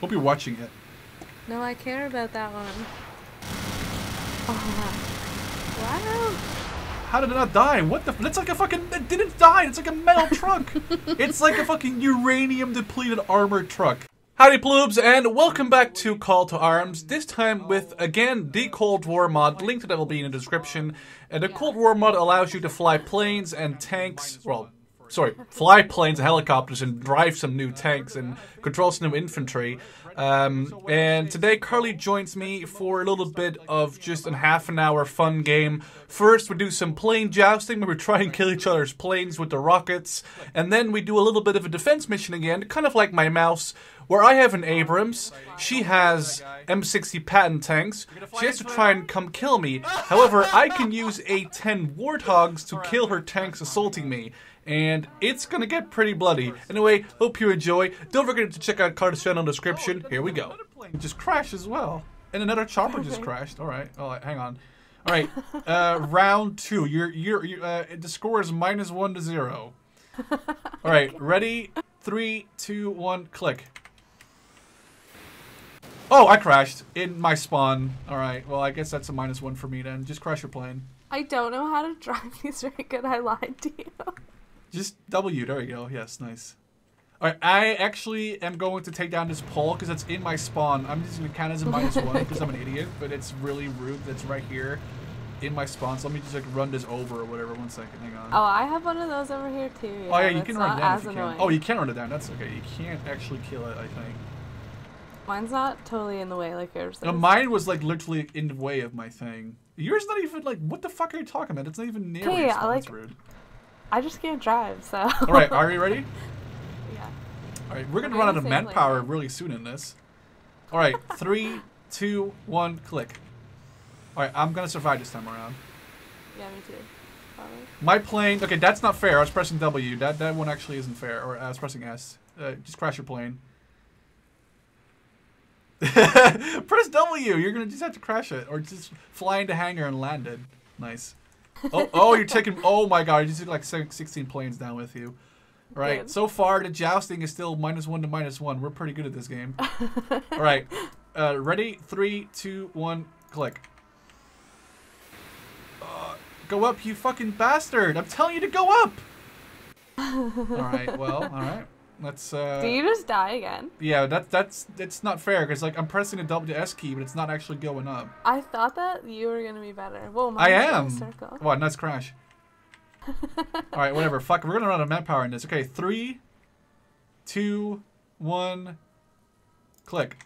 Hope you're watching it. No, I care about that one. Oh, wow. How did it not die? What the? It's like a fucking. It didn't die. It's like a metal truck. it's like a fucking uranium depleted armored truck. Howdy plebes, and welcome back to Call to Arms, this time with, again, the Cold War mod, link to that will be in the description. And the Cold War mod allows you to fly planes and tanks, well, sorry, fly planes and helicopters and drive some new tanks and control some new infantry. Um, and today Carly joins me for a little bit of just a half an hour fun game. First we do some plane jousting where we try and kill each other's planes with the rockets. And then we do a little bit of a defense mission again, kind of like my mouse, where I have an Abrams, she has M60 Patton tanks. She has to try and come kill me. However, I can use A10 Warthogs to kill her tanks assaulting me and it's gonna get pretty bloody. Anyway, hope you enjoy. Don't forget to check out Carly's channel description. Here we go. Just crashed as well. And another chopper just crashed. All right. All right. Hang on. All right. Uh, round two. You're, you're, you're uh, the score is minus one to zero. All right. Ready? Three, two, one, click. Oh, I crashed in my spawn. All right. Well, I guess that's a minus one for me then. Just crash your plane. I don't know how to drive these very good. I lied to you. Just W. There you go. Yes, nice. Alright, I actually am going to take down this pole because it's in my spawn. I'm just going to count as a minus one because I'm an idiot, but it's really rude that's right here in my spawn. So let me just like run this over or whatever. One second, hang on. Oh, I have one of those over here too. Yeah, oh yeah, you can run it down if you annoying. can. Oh, you can run it down. That's okay. You can't actually kill it, I think. Mine's not totally in the way like yours. No, mine was like literally in the way of my thing. Yours not even like what the fuck are you talking about? It's not even near. Okay, I like. Rude. I just can't drive, so. All right, are you ready? Yeah. All right, we're gonna run out of manpower really soon in this. All right, three, two, one, click. All right, I'm gonna survive this time around. Yeah, me too. Probably. My plane. Okay, that's not fair. I was pressing W. That that one actually isn't fair. Or I was pressing S. Uh, just crash your plane. Press W. You're gonna just have to crash it, or just fly into hangar and land it. Nice oh, oh, you're taking. Oh my god, you took like 16 planes down with you. Right. Good. So far, the jousting is still minus one to minus one. We're pretty good at this game. All right. Uh, ready? Three, two, one, click. Uh, go up, you fucking bastard! I'm telling you to go up. all right. Well. All right. Let's. Uh, Do you just die again? Yeah, that's that's it's not fair because like I'm pressing the W S key, but it's not actually going up. I thought that you were gonna be better. Well, I am. Circle. What? Nice crash. All right, whatever. Fuck, we're gonna run out of manpower in this. Okay, three, two, one, click.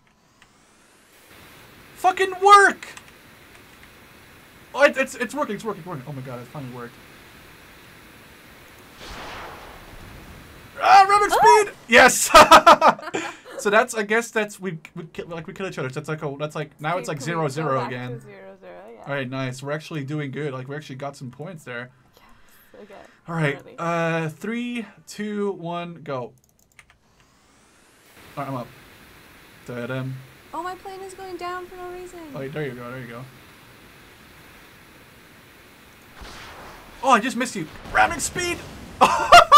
Fucking work! Oh, it, it's it's working. It's working. It's working. Oh my god, it finally worked. Ah, running speed! Yes. so that's I guess that's we, we like we kill each other. So that's like a that's like now it's like zero zero again. Zero zero. Yeah. All right, nice. We're actually doing good. Like we actually got some points there. Yes. Okay. All right. Uh, three, two, one, go. All right, I'm up. Da-dum. Oh, my plane is going down for no reason. Oh, there you go. There you go. Oh, I just missed you. Ramming speed.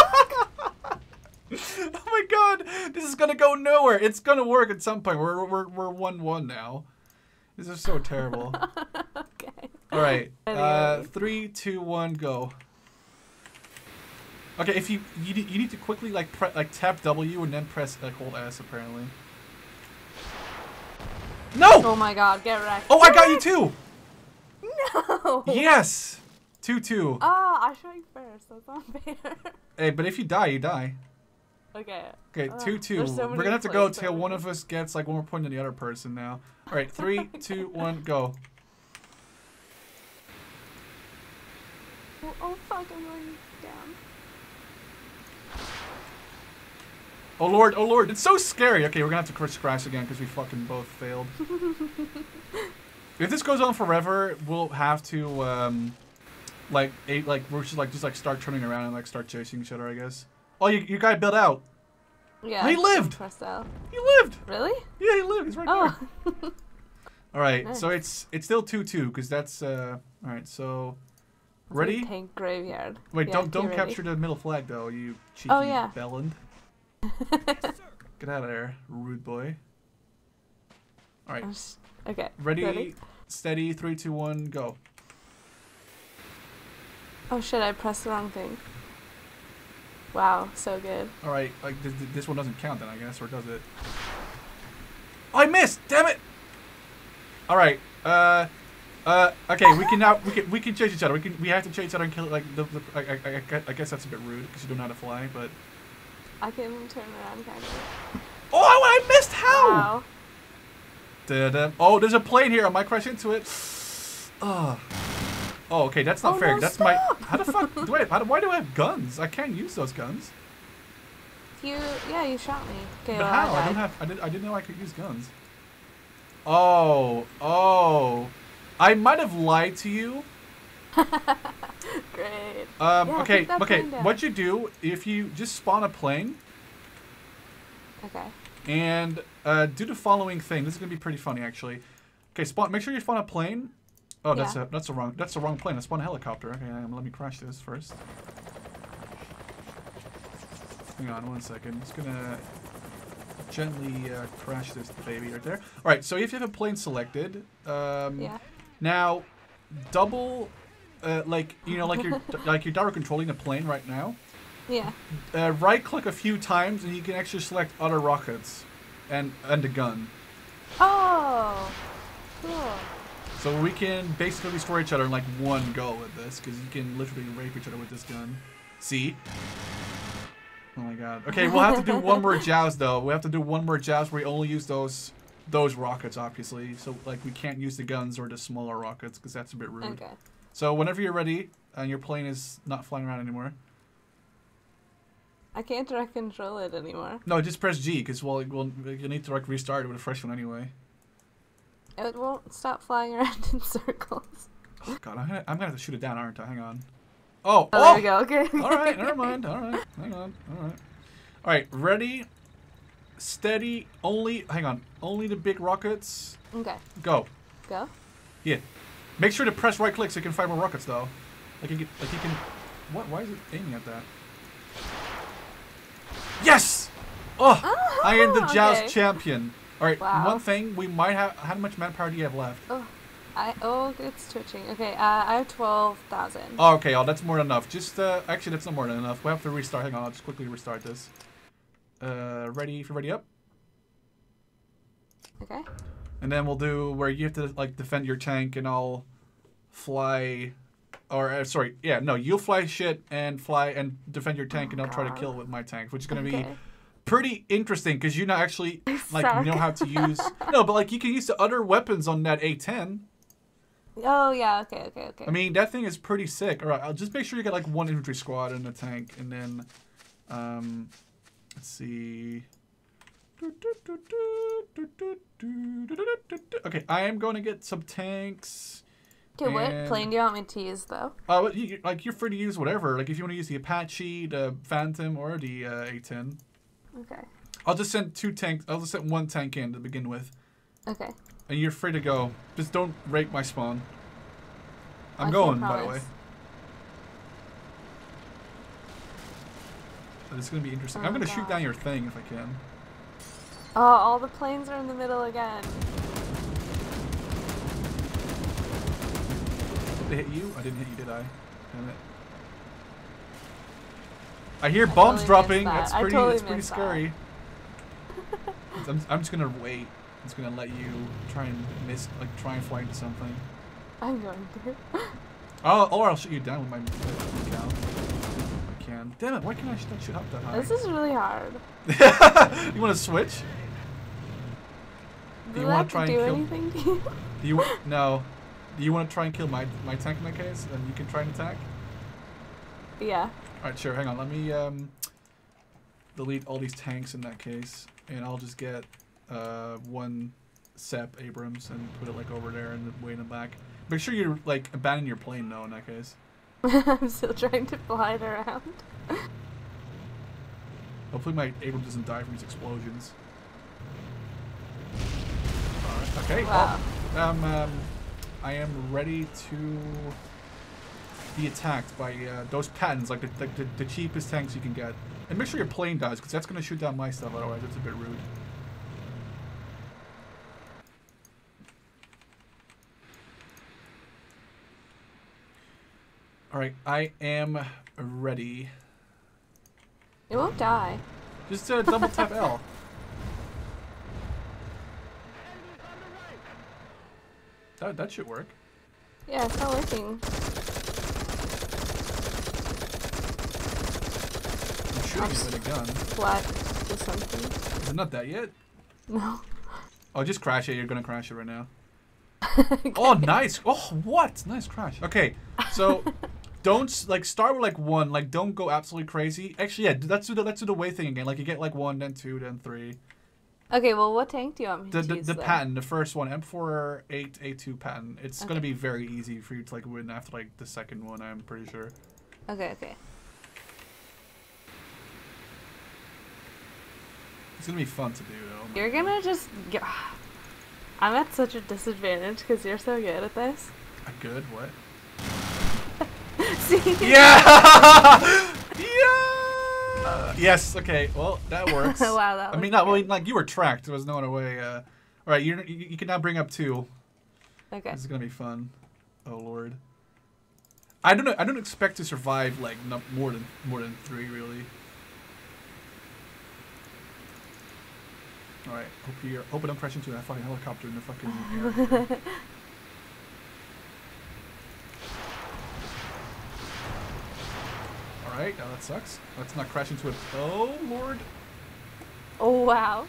oh my god, this is gonna go nowhere. It's gonna work at some point. We're we're we're one one now. This is so terrible. okay. All right. Uh, three, two, one, go. Okay, if you you you need to quickly like pre like tap W and then press like hold S apparently. No! Oh my god, get wrecked. Oh, I got you too. No. Yes. Two two. Ah, I shot you first. That's unfair. Hey, but if you die, you die. Okay. Okay, uh, two two. So We're gonna have to go till one of us gets like one more point than the other person now. All right, three, two, one, go. Oh, oh fuck! I'm going down. Oh lord! Oh lord! It's so scary. Okay, we're gonna have to crash crash again because we fucking both failed. if this goes on forever, we'll have to um, like eight like we're just like just like start turning around and like start chasing each other. I guess. Oh, you, your guy built out. Yeah. He lived. He lived. Really? Yeah, he lived. He's right oh. there. all right, nice. so it's it's still two two because that's uh. All right, so. Ready? Tank graveyard. Wait, yeah, don't don't capture ready. the middle flag though, you cheeky oh, yeah. bellend. Get out of there, rude boy. All right. S- Okay. Ready, steady, three, two, one, go. Oh shit! I pressed the wrong thing. Wow, so good. All right, like th- th- this one doesn't count then, I guess, or does it? I missed. Damn it! All right. Uh, uh. Okay, we can now we can we can chase each other. We can we have to chase each other and kill like the. the I, I, I, I guess that's a bit rude because you don't know how to fly, but. I can turn around kind of. Oh, I missed how? Wow. Da-da. Oh, there's a plane here. I might crash into it. Ugh. Oh, okay, that's not Oh, fair. no, that's my. How the fuck? Wait, how, do- why do I have guns? I can't use those guns. You yeah, you shot me. Okay, But well, how? I I don't have. I didn't. I didn't know I could use guns. Oh, oh. I might have lied to you. Great. Um, Yeah, okay, okay. What you do if you just spawn a plane Okay. and uh, do the following thing. This is gonna be pretty funny, actually. Okay, spawn. Make sure you spawn a plane. Oh, that's Yeah. a that's a wrong that's the wrong plane. I spawned a helicopter. Okay, um, let me crash this first. Hang on one second. Just gonna gently uh, crash this baby right there. All right. So if you have a plane selected, um, Yeah. now double, uh, like you know, like you're like you're direct controlling the plane right now. Yeah. Uh, right click a few times and you can actually select other rockets and and a gun. Oh. So we can basically destroy each other in like one go with this because you can literally rape each other with this gun. See? Oh my god. Okay, we'll have to do one more joust though. We have to do one more joust where we only use those those rockets obviously. So like we can't use the guns or the smaller rockets because that's a bit rude. Okay. So whenever you're ready and your plane is not flying around anymore. I can't direct control it anymore. No, just press G because well, we'll you need to like restart it with a fresh one anyway. It won't stop flying around in circles. Oh god, I'm gonna, I'm gonna have to shoot it down, aren't I? Hang on. Oh, Oh, there we go. Okay. All right, never mind. All right, hang on. All right. All right, ready, steady. Only, hang on. Only the big rockets. Okay. Go. Go. Yeah. Make sure to press right click so you can fire more rockets though. Like you can, like you can. What? Why is it aiming at that? Yes. Oh, oh I am the Ah, joust okay. champion. All right. Wow. One thing we might have. How much manpower do you have left? Oh, I oh it's twitching. Okay, uh, I have twelve thousand. Oh, okay. Oh, that's more than enough. Just uh, actually, that's not more than enough. We have to restart. Hang on. I'll just quickly restart this. Uh, ready? If you're ready, up. Okay. And then we'll do where you have to like defend your tank, and I'll fly, or uh, sorry, yeah, no, you'll fly shit and fly and defend your tank, and I'll try to kill it with my tank, which is gonna okay. be pretty interesting because you know actually like Suck. know how to use no, but like you can use the other weapons on that A10. Oh yeah. Okay. Okay. Okay. I mean that thing is pretty sick. All right, I'll just make sure you get like one infantry squad in the tank, and then um, let's see. Okay, I am going to get some tanks. okay. What plane do you want me to use though? Uh, you, like you're free to use whatever. Like if you want to use the Apache, the Phantom, or the uh, A10. Okay. I'll just send two tanks. I'll just send one tank in to begin with, Okay. and you're free to go. Just don't rape my spawn. I'm I going, by the way. Oh, but it's gonna be interesting. Oh I'm gonna shoot down your thing if I can. Oh, all the planes are in the middle again. Did I hit you? I didn't hit you, did I? Damn it. I hear bombs totally dropping. that. That's pretty. totally that's pretty missed that. scary. I'm, I'm just gonna wait. I'm just gonna let you try and miss, like try and fly into something. I'm going to. I'll, oh, or I'll shoot you down with my my count. I can. Damn it! Why can't I shoot up that high? This is really hard. you want to switch? Do you you wanna try and do kill- anything to you? Do you wa- no? Do you want to try and kill my my tank in that case, and you can try and attack? yeah. All right, sure. Hang on. Let me um delete all these tanks in that case, and I'll just get uh one Sep Abrams and put it like over there and way in the back. Make sure you like abandon your plane though in that case. I'm still trying to fly it around. Hopefully my Abrams doesn't die from these explosions. Alright, okay. Wow. well, um, um, I am ready to be attacked by uh, those Pattons, like the, the, the, cheapest tanks you can get. And make sure your plane dies, because that's going to shoot down my stuff, otherwise it's a bit rude. Alright, I am ready. It won't die. Just uh, double tap L. That, that should work. Yeah, it's not working. With a gun. Flat or something. Is it not that yet? No. Oh, just crash it. You're gonna crash it right now. Oh, nice. Oh, what? Nice crash. Okay, so don't like start with like one. Like don't go absolutely crazy. Actually, yeah, let's do the let's do the way thing again. Like you get like one, then two, then three. Okay, well, what tank do you want me The to the, use the then? Patton, the first one, M4 8 A2 Patton. It's gonna be very easy for you to like win after like the second one. I'm pretty sure. Okay, okay. It's gonna be fun to do though. You're gonna just get. I'm at such a disadvantage because you're so good at this. A good what? See? Yeah! yeah! Yes. Okay. Well, that works. wow, that I mean, not well, like you were tracked. There was no other way. Uh, all right, you you can now bring up two. Okay. This is gonna be fun. Oh lord. I don't know. I don't expect to survive like no, more than more than three really. All right. Hope you're. hope I don't crash into that fucking helicopter in the fucking air. All right. Now that sucks. Let's not crash into it. Oh lord. oh wow.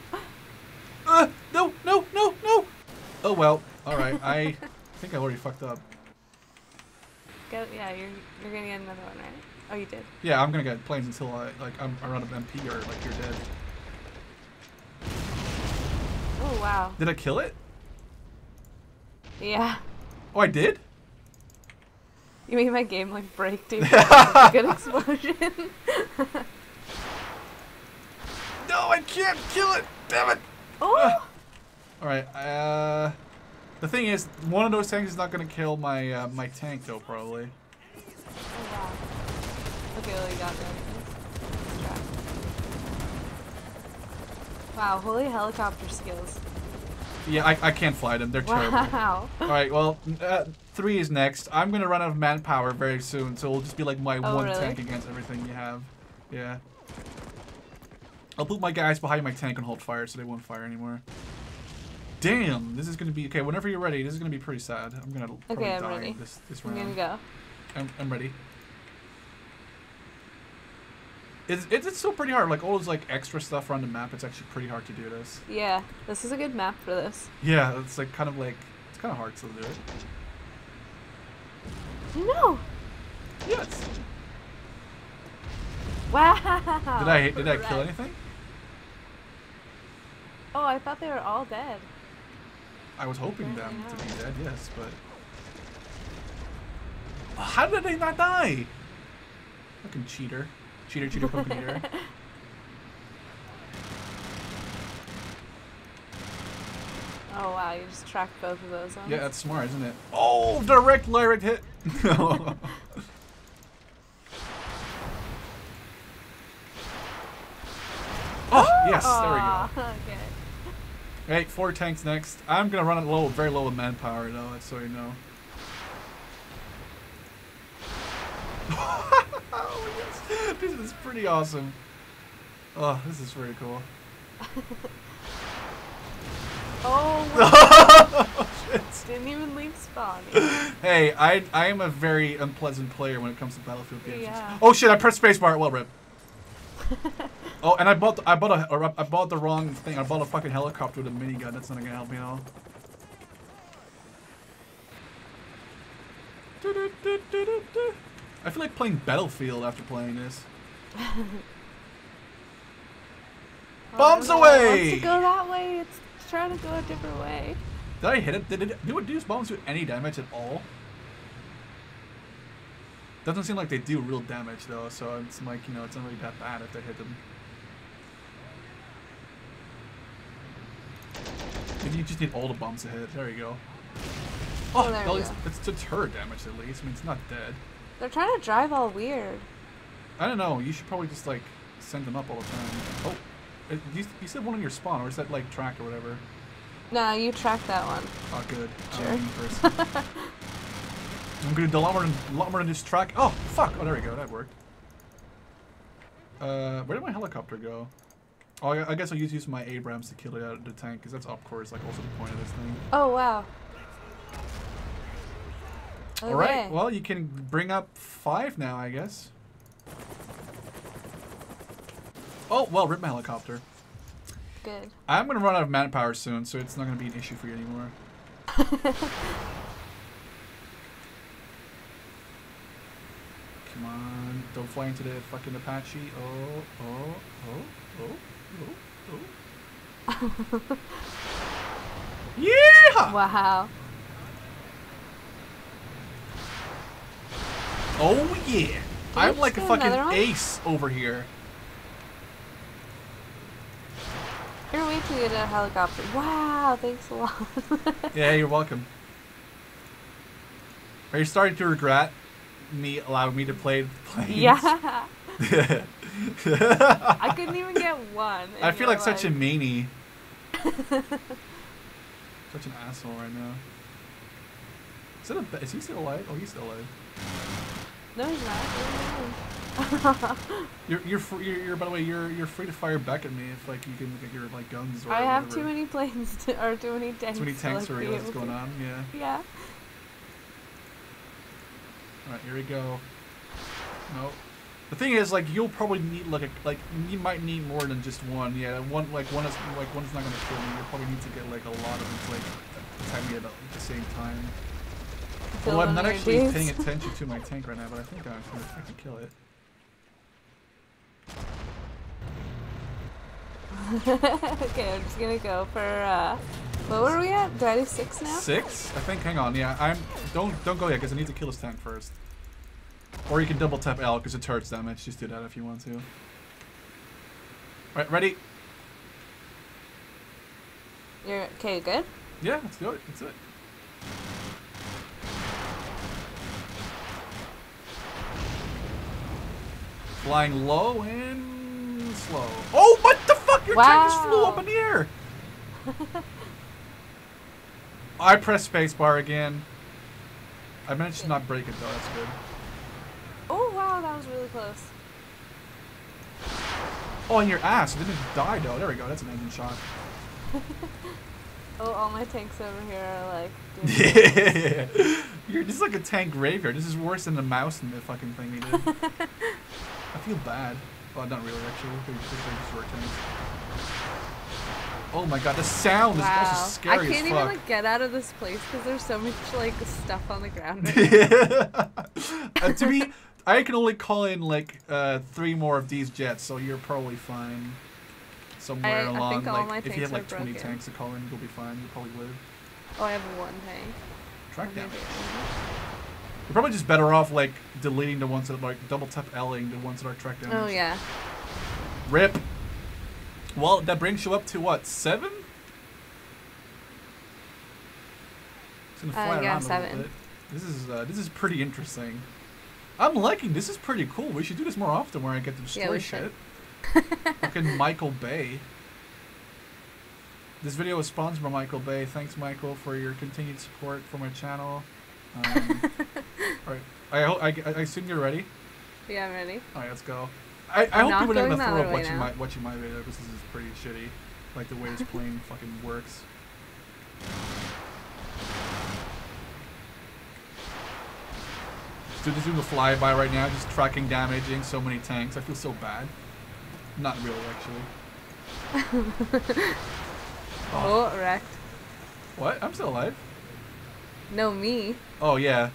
Uh, no, no, no, no. Oh well. All right. I think I already fucked up. Go, yeah, you're you're gonna get another one, right? Oh, you did. Yeah, I'm gonna get planes until I like I'm around of MP or like you're dead. Oh wow. Did I kill it? Yeah. Oh, I did. You made my game like break, dude. Good explosion. No, I can't kill it. Damn it. oh. All right. Uh, the thing is, one of those tanks is not gonna kill my uh, my tank though, probably. Oh, wow. Okay, well, you got that. Let's try. Wow, holy helicopter skills. Yeah, I, I can't fly them. They're terrible. Wow. All right. Well, uh, three is next. I'm gonna run out of manpower very soon, so it'll just be like my Oh, one really? tank against everything you have. Yeah. I'll put my guys behind my tank and hold fire, so they won't fire anymore. Damn, this is gonna be okay. Whenever you're ready, this is gonna be pretty sad. I'm gonna probably Okay, I'm die ready. this this I'm round. gonna go. I'm, I'm ready. It's, it's it's still pretty hard. Like all those like extra stuff around the map. It's actually pretty hard to do this. Yeah, this is a good map for this. Yeah, it's like kind of like it's kind of hard to do it. No! Yes. Wow! Did I did I kill anything? Oh, I thought they were all dead. I was hoping them to be dead. Yes, but how did they not die? Fucking cheater, cheater, cheater, cheater. Oh wow, you just tracked both of those ones. Yeah, that's smart, isn't it? Oh, direct direct hit. oh yes, there we go. Okay. Hey, four tanks next. I'm gonna run it low, very low with manpower though, that's so you know. This is pretty awesome. Oh, this is very cool. Oh, didn't even leave spawn. Hey, I I am a very unpleasant player when it comes to Battlefield games. Yeah. Oh shit! I pressed spacebar. Well, rip. oh, and I bought I bought a I bought the wrong thing. I bought a fucking helicopter with a minigun. That's not gonna help me at all. Do-do-do-do-do-do. I feel like playing Battlefield after playing this. Bombs Oh, away! To go that way. It's trying to go a different way. Did I hit it? Did it do, do bombs do any damage at all? Doesn't seem like they do real damage though, so it's like, you know, it's not really that bad if they hit them. Maybe you just need all the bombs to hit. There you go. Oh, Oh, there at we least go. it's deter damage at least. I mean, it's not dead. They're trying to drive all weird. I don't know. You should probably just like send them up all the time. Oh, you, you said one on your spawn, or is that like track or whatever? No, you tracked that one. Oh, good. Sure. I'm. I'm gonna do a lot more than, lot more than this track. Oh, fuck. Oh, there we go. That worked. Uh, where did my helicopter go? Oh, I I guess I'll use, use my Abrams to kill it out of the tank, because that's up course, like, also the point of this thing. Oh wow. Oh, Alright, well, you can bring up five now, I guess. Oh, well, rip my helicopter. Good. I'm gonna run out of manpower soon, so it's not gonna be an issue for you anymore. Come on, don't fly into the fucking Apache. Oh, oh, oh, oh, oh, oh. yeah! Wow. Oh yeah! I'm like a fucking ace over here. You're way too good at a helicopter. Wow, thanks a lot. Yeah, you're welcome. Are you starting to regret me allowing me to play planes? yeah. I couldn't even get one. I feel like such a meanie. such an asshole right now. Is, that a, is he still alive? Oh, he's still alive. No, he's not. You're you're, you're you're by the way you're you're free to fire back at me if like you can get your like guns or I have whatever. too many planes to, or too many tanks. too many to, tanks like, or be what's going to- on. Yeah. Yeah. All right, here we go. No. The thing is, like, you'll probably need like a like you might need more than just one. Yeah, one like one is like one's not gonna kill you. You'll probably need to get like a lot of them like attack me at the same time. Although I'm not actually paying attention to my tank right now, but I think I can, I can kill it. okay, I'm just gonna go for uh what were we at? Do I do six now? Six? I think. Hang on. Yeah, I'm. Don't don't go yet because I need to kill this tank first. Or you can double tap L because it hurts damage. Just do that if you want to. All right, ready? You're okay, good? Yeah, let's do it. Let's do it. Flying low and slow. Oh, what the fuck? Your tank just flew up in the air. I pressed spacebar again. I managed to not break it though. That's good. Oh wow, that was really close. Oh, and your ass. It didn't die though. There we go. That's an engine shot. Oh, all my tanks over here are like doing Yeah. You're just like a tank graveyard. This is worse than the mouse in the fucking thing we did. I feel bad. Well, not really, actually. They're just, they're just short. Oh my god, the sound is wow. also scary I can't even fuck. like get out of this place because there's so much like stuff on the ground. Right uh, to me, I can only call in like uh, three more of these jets, so you're probably fine. Somewhere I- I along, all like if you have like 20 broken. tanks to call in, you'll be fine. You'll probably live. oh, I have one tank. Track down. You're probably just better off like deleting the ones that are like double tap Ling the ones that are track damage. Oh yeah. Rip. Well, that brings you up to what seven? It's gonna Uh, fly yeah, around a little seven. bit. This is uh, this is pretty interesting. I'm liking this. Is pretty cool. We should do this more often, where I get to destroy Yeah, shit. Fucking Michael Bay. This video is sponsored by Michael Bay. Thanks, Michael, for your continued support for my channel. Um, all right, I, I, I assume you're ready. Yeah, I'm ready. All right, let's go. I, I I'm hope people are going gonna the throw up watching now. my watching my video because this is pretty shitty. Like the way this plane fucking works. So just doing a flyby right now, just tracking damaging so many tanks. I feel so bad. Not really, actually. Oh, wrecked. What? I'm still alive. No, me. Oh yeah.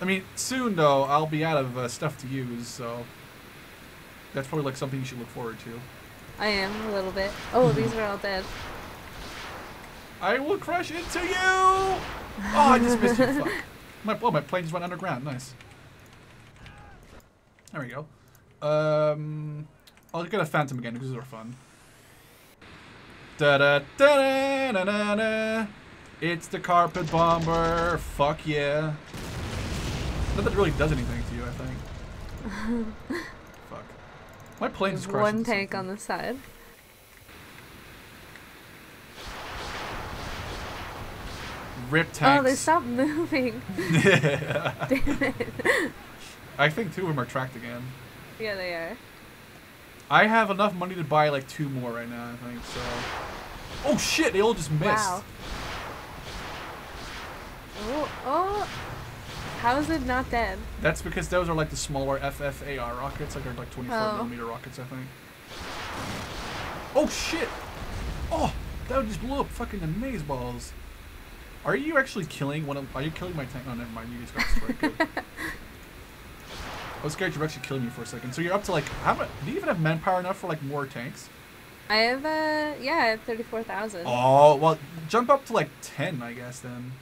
I mean, soon though, I'll be out of uh, stuff to use, so that's probably like something you should look forward to. I am a little bit. Oh, these are all dead. I will crash into you! Oh, I just missed you. Fuck. My, oh, my plane just went underground. Nice. There we go. Um, I'll get a Phantom again because these are fun. Da da da da da da. It's the carpet bomber. Fuck yeah. Not that it really does anything to you, I think. Fuck. My plane just crashed one tank on the side. Rip tanks. Oh, they stopped moving. Damn it. I think two of them are tracked again. yeah, they are. I have enough money to buy like two more right now, I think, so. Oh shit, they all just missed. Wow. Oh, oh. How is it not dead? That's because those are like the smaller FFAR rockets, like they're like 24 Oh. millimeter rockets, I think. Oh shit! Oh, that would just blow up fucking amaze balls. Are you actually killing one of? Are you killing my tank? Oh, never mind. You just got destroyed. I was scared you were actually killing me for a second. So you're up to like how much? Do you even have manpower enough for like more tanks? I have uh yeah, I have thirty four thousand. Oh well, jump up to like 10, I guess then.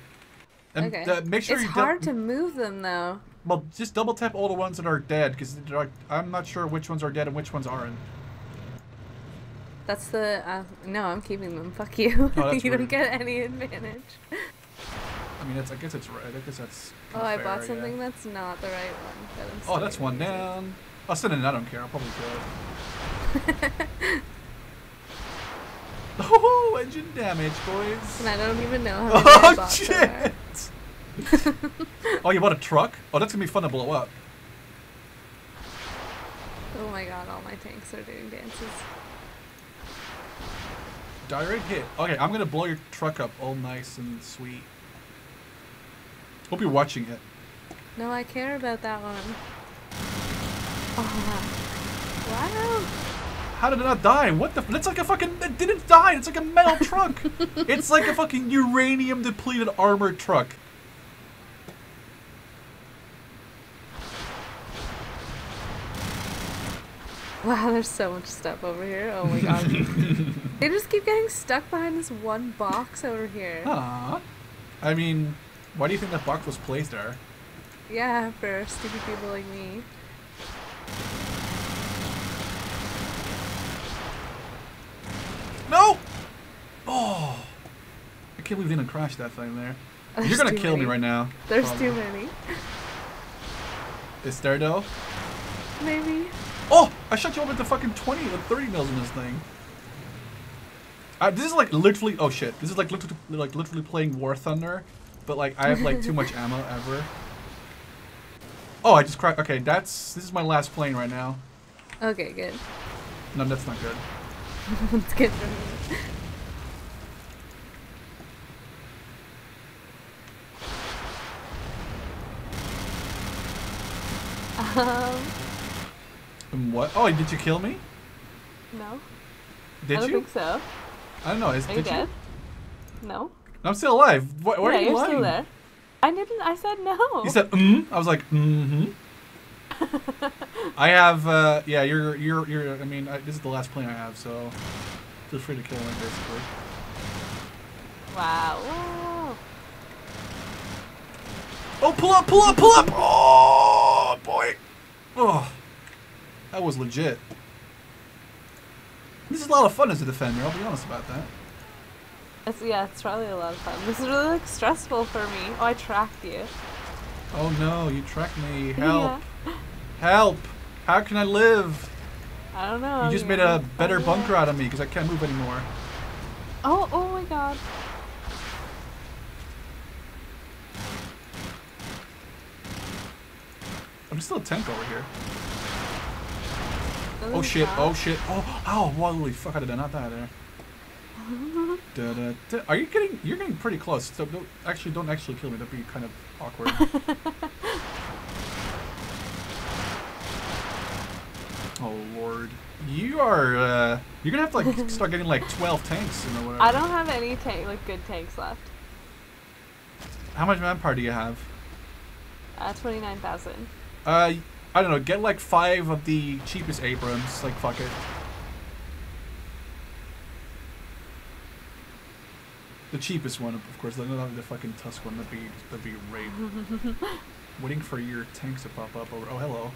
And okay. uh, make sure it's you hard to move them though. Well, just double tap all the ones that are dead because I'm not sure which ones are dead and which ones aren't. That's the uh, no. I'm keeping them. Fuck you. Oh, you don't get any advantage. I mean, that's, I guess it's right. I guess that's. Oh, I fair, bought yeah. something that's not the right one. I'm Oh, that's one down. I'll send it. I don't care. I'll probably kill it. Oh, engine damage, boys. And I don't even know how many Oh shit! oh, you bought a truck? Oh, that's gonna be fun to blow up. Oh my god, all my tanks are doing dances. Direct hit. Okay, I'm gonna blow your truck up all nice and sweet. Hope you're watching it. No, I care about that one. Oh, wow. How did it not die? What the? F- it's like a fucking. It didn't die. It's like a metal truck. it's like a fucking uranium depleted armored truck. Wow, there's so much stuff over here. Oh my god. they just keep getting stuck behind this one box over here. Aww. I mean, why do you think that box was placed there? Yeah, for stupid people like me. No! Oh! I can't believe they didn't crash that thing there. There's You're gonna too kill me right now. There's probably. too many. Is there though? Maybe. Oh! I shot you up with the fucking 20 or 30 mils in this thing. Uh, this is like literally. Oh shit! This is like literally, like literally playing War Thunder, but like I have like too much ammo ever. Oh, I just cracked. Okay, that's this is my last plane right now. Okay, good. No, that's not good. Let's get. Um, Um, what? Oh, did you kill me? no. Did you? I don't you? think so. I don't know. Is, Are you dead? No. I'm still alive. Why, why yeah, are you you're lying? still there. I didn't. I said no. You said mm. I was like mm-hmm. I have uh yeah. You're you're you're. I mean, I, this is the last plane I have, so feel free to kill me basically. Wow. Wow. Oh, pull up, pull up, pull up! Oh boy. Oh, that was legit. This is a lot of fun as a defender. I'll be honest about that. It's, yeah, it's probably a lot of fun. This is really like stressful for me. Oh, I tracked you. Oh no, you tracked me. Help! Yeah. Help! How can I live? I don't know. You just made a better oh, bunker out of me because I can't move anymore. Oh, oh my god. I'm still a tank over here. That Oh shit, oh shit, oh, oh, holy fuck, how did I not die there? Da, da, da. Are you getting, you're getting pretty close, so don't, actually, don't actually kill me, that'd be kind of awkward. oh lord. You are, uh, you're gonna have to like start getting like 12 tanks and whatever. I don't have any tank like good tanks left. How much manpower do you have? Uh, twenty nine thousand. Uh, I don't know, get like five of the cheapest Abrams, like fuck it. The cheapest one, of course, not the fucking Tusk one. That'd be that'd be great. Waiting for your tanks to pop up over. Oh, hello.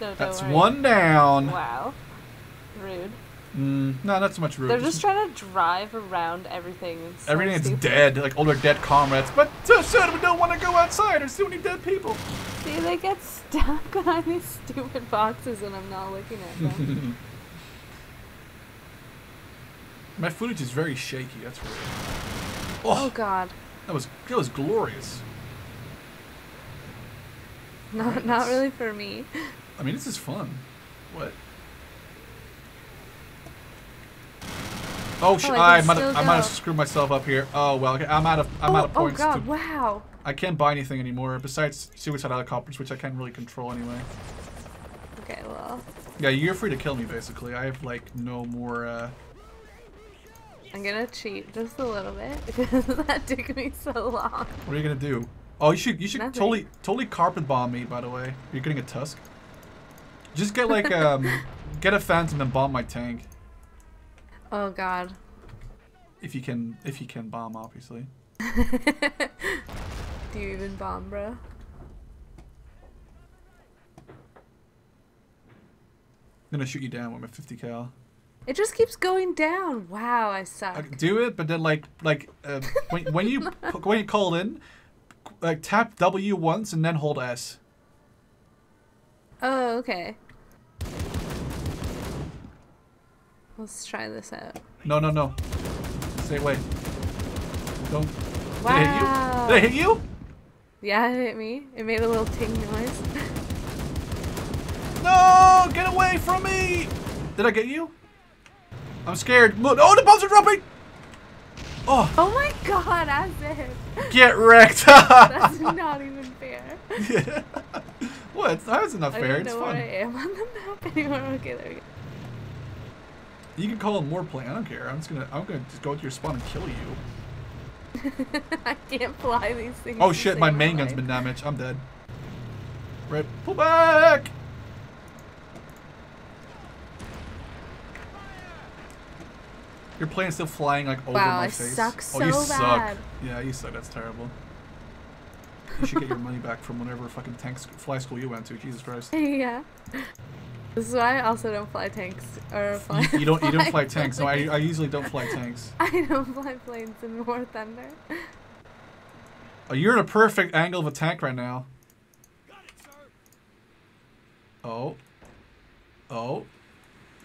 No, That's worry. one down. Wow. Rude. Mm, no, not so much rude. They're just trying to drive around everything. So everything is dead, like all their dead comrades. But too soon, we don't want to go outside. There's too many dead people. See, they get stuck behind these stupid boxes, and I'm not looking at them. My footage is very shaky. That's weird. Oh Oh, god. that was that was glorious. Not not really for me. I mean, this is fun. What? Oh, sh- I I might have, I might have screwed myself up here. Oh well, okay, I'm out of I'm out oh, of oh god, to- wow. I can't buy anything anymore besides suicide helicopters, which I can't really control anyway. Okay, well. Yeah, you're free to kill me basically. I have like no more. uh I'm gonna cheat just a little bit because that took me so long. What are you gonna do? Oh, you should you should Nothing. totally totally carpet bomb me. By the way, you're getting a tusk. Just get like um get a phantom and bomb my tank Oh god. if you can if you can bomb obviously. Do you even bomb, bro? I'm gonna shoot you down with my 50 cal. It just keeps going down. Wow, I suck. I do it, but then like like uh, when when you when you call in, like tap W once and then hold S. Oh, okay. Let's try this out. No no no. Stay away. Don't. Wow. Did I hit you? Did I hit you? Yeah, it hit me. It made a little ting noise. No! Get away from me! Did I get you? I'm scared. Look! Oh, the bombs are dropping! Oh, oh my god, as if. get wrecked! That's not even fair. yeah. What? That was not I fair. don't It's know where I am on the map anymore. Okay, there we go. You can call it more play. I don't care. I'm just gonna. I'm gonna just go to your spawn and kill you. I can't fly these things. Oh shit! My main gun's been damaged. I'm dead. Right. Pull back. Your plane's still flying like over Wow, my I face. suck oh, you so suck. Yeah, you suck. That's terrible. You should get your money back from whatever fucking tank sc- fly school you went to. Jesus Christ. yeah. This is why I also don't fly tanks or fly. You, you don't. You don't fly tanks. No, I, I usually don't fly tanks. I don't fly planes in War Thunder. Oh, you're in a perfect angle of attack right now. It, Oh. Oh.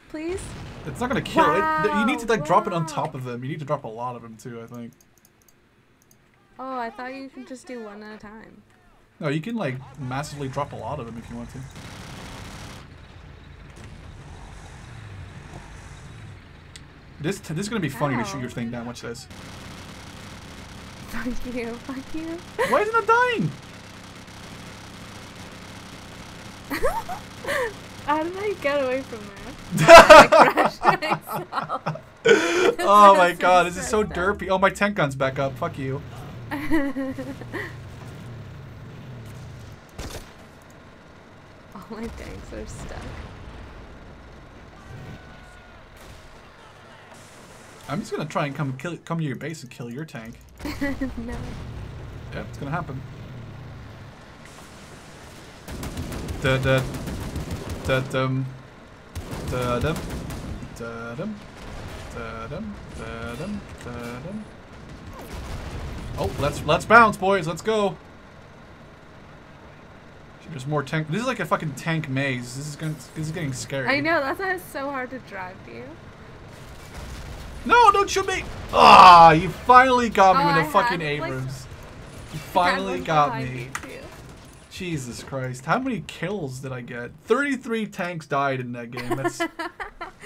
Please. It's not gonna kill it. You need to like Wow, drop it on top of them. You need to drop a lot of them too. I think. Oh, I thought you could just do one at a time. No, you can like massively drop a lot of them if you want to. This this is gonna be funny to shoot your thing down. Watch this. Fuck you. Fuck you. Why is it not dying? How did I get away from there? I crashed myself. oh my god, this is so derpy. Oh, my tank gun's back up. Fuck you. All my tanks are stuck. I'm just gonna try and come kill, come to your base and kill your tank. no. Yep, it's gonna happen. Da da da dum da dum da dum da dum da dum da dum. Oh, let's let's bounce, boys. Let's go. There's more tank. This is like a fucking tank maze. This is going. This is getting scary. I know, that's why it's so hard to drive you. No, don't shoot me! Ah, you finally got me Oh, with I a fucking had, like- Abrams. You finally got me. Jesus Christ. How many kills did I get? 33 tanks died in that game. That's. and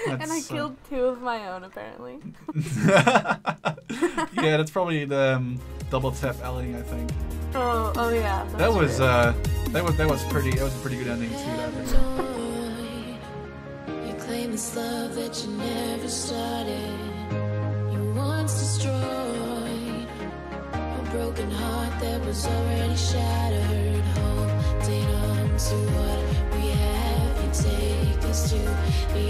I that's, uh, killed two of my own, apparently. yeah, that's probably the um, double tap Elling, I think. Oh, oh yeah. That was true. uh, that was that was pretty. That was a pretty good ending to that. You claim this love that you never started. You once destroyed a broken heart that was already shattered. Holding on to what we have, you take us to the